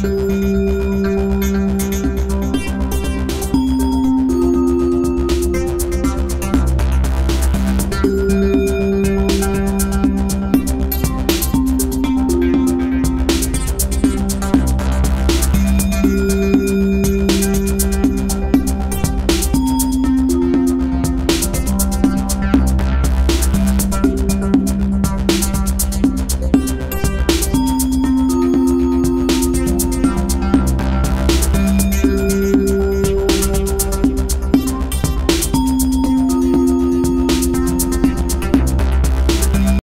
Música